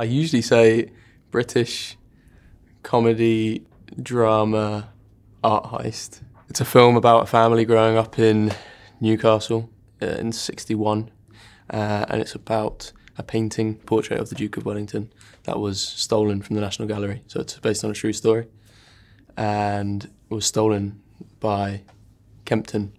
I usually say British comedy, drama, art heist. It's a film about a family growing up in Newcastle uh, in 61, uh, and it's about a painting portrait of the Duke of Wellington that was stolen from the National Gallery. So it's based on a true story, and was stolen by Kempton,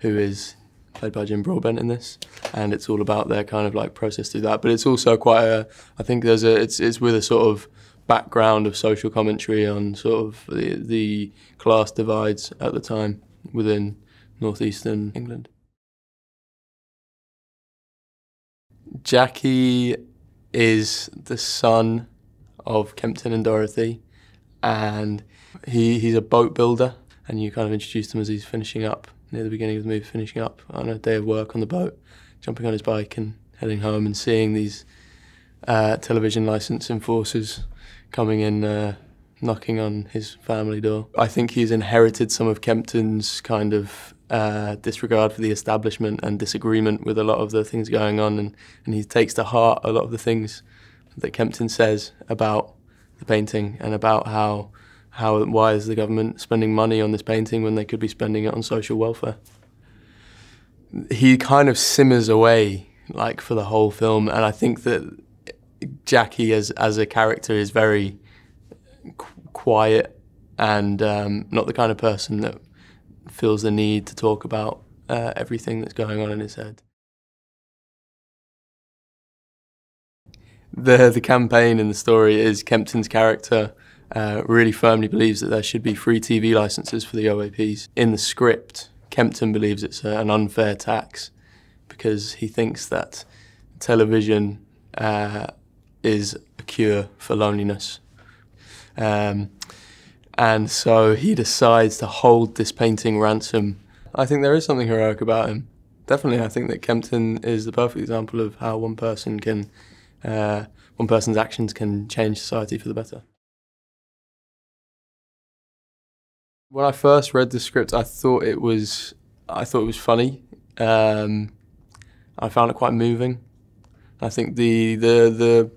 who is played by Jim Broadbent in this, and it's all about their kind of like process through that. But it's also quite a, I think there's a, it's it's with a sort of background of social commentary on sort of the, the class divides at the time within northeastern England. Jackie is the son of Kempton and Dorothy, and he he's a boat builder, and you kind of introduced him as he's finishing up near the beginning of the movie, finishing up on a day of work on the boat, jumping on his bike and heading home, and seeing these uh, television license enforcers coming in, uh, knocking on his family door. I think he's inherited some of Kempton's kind of uh, disregard for the establishment and disagreement with a lot of the things going on, and, and he takes to heart a lot of the things that Kempton says about the painting and about how how why is the government spending money on this painting when they could be spending it on social welfare. He kind of simmers away like for the whole film, and I think that Jackie as as a character is very qu quiet and um, not the kind of person that feels the need to talk about uh, everything that's going on in his head. The the campaign in the story is Kempton's character uh, really firmly believes that there should be free TV licenses for the OAPs. In the script, Kempton believes it's a, an unfair tax because he thinks that television uh, is a cure for loneliness. Um, and so he decides to hold this painting ransom. I think there is something heroic about him. Definitely, I think that Kempton is the perfect example of how one person can, uh, one person's actions can change society for the better. When I first read the script, I thought it was, I thought it was funny. Um, I found it quite moving. I think the the the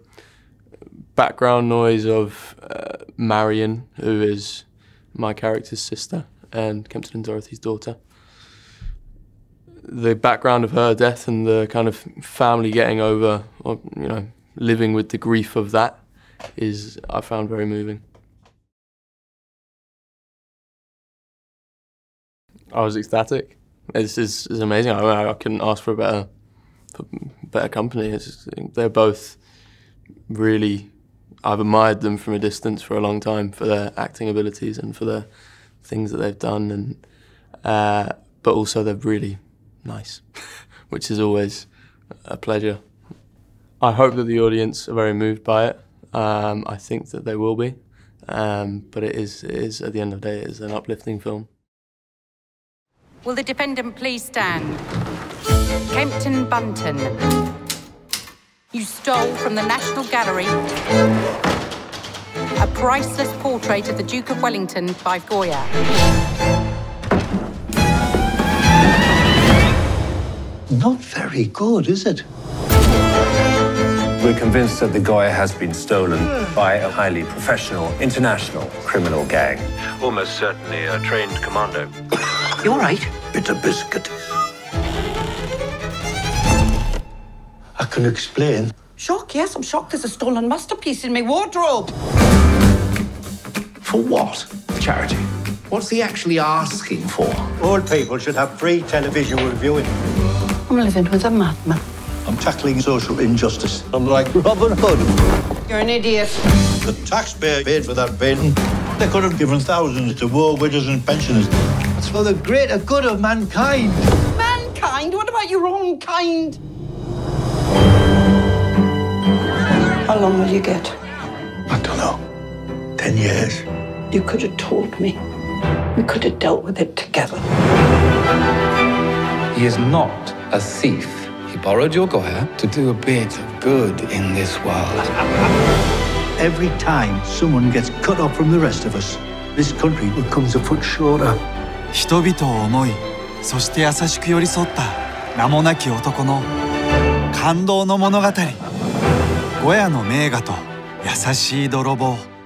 background noise of uh, Marion, who is my character's sister and Kempton and Dorothy's daughter. The background of her death and the kind of family getting over, or, you know, living with the grief of that is, I found very moving. I was ecstatic. It's, it's, it's amazing. I, I couldn't ask for a better, for better company. It's, they're both really I've admired them from a distance for a long time for their acting abilities and for the things that they've done, and uh, but also they're really nice, which is always a pleasure. I hope that the audience are very moved by it. Um, I think that they will be, um, but it is, it is at the end of the day, it is an uplifting film. Will the defendant please stand? Kempton Bunton. You stole from the National Gallery a priceless portrait of the Duke of Wellington by Goya. Not very good, is it? We're convinced that the Goya has been stolen by a highly professional international criminal gang. Almost certainly a trained commando. You all right? Bit of biscuit. I can explain. Shock, yes, I'm shocked there's a stolen masterpiece in my wardrobe. For what? Charity. What's he actually asking for? All people should have free television viewing. I'm living with a madman. I'm tackling social injustice. I'm like Robin Hood. You're an idiot. The taxpayer paid for that painting. They could have given thousands to war widows and pensioners. It's for the greater good of mankind. Mankind? What about your own kind? How long will you get? I don't know. Ten years. You could have told me. We could have dealt with it together. He is not a thief. He borrowed your Goya to do a bit of good in this world. Every time someone gets cut off from the rest of us, this country becomes a foot shorter. 人々を思いそして優しく寄り添った名もなき男の感動の物語。ゴヤの名画と優しい泥棒。